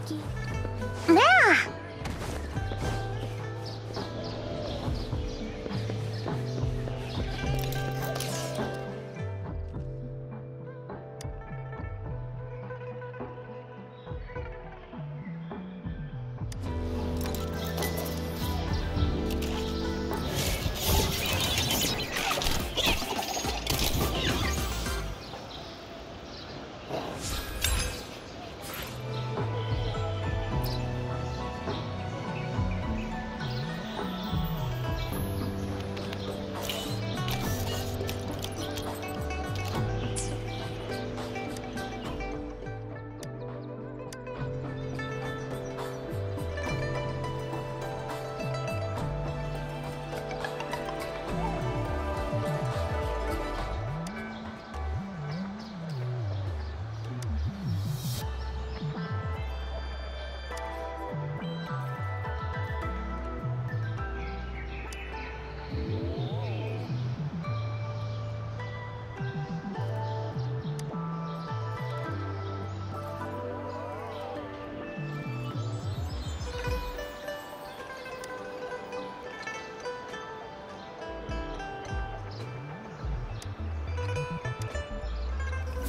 Mickey.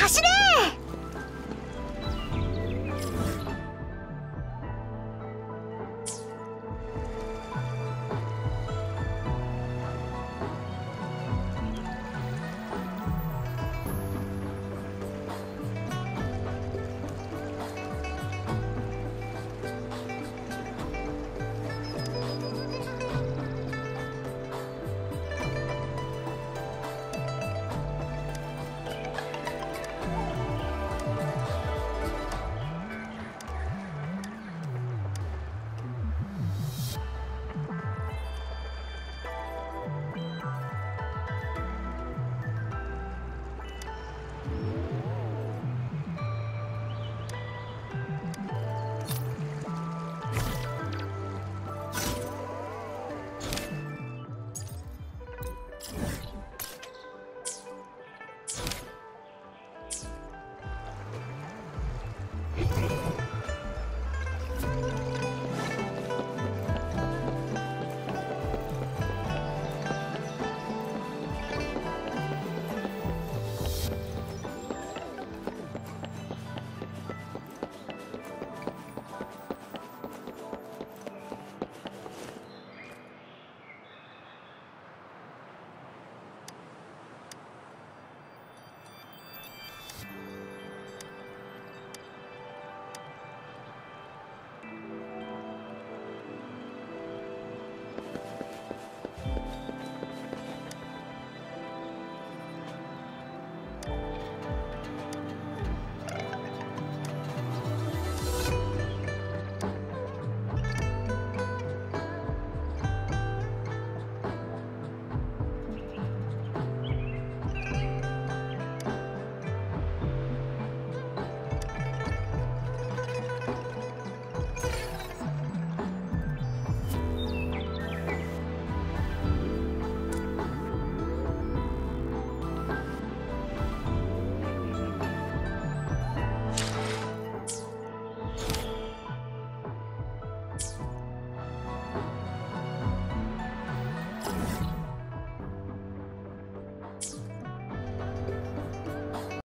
走れ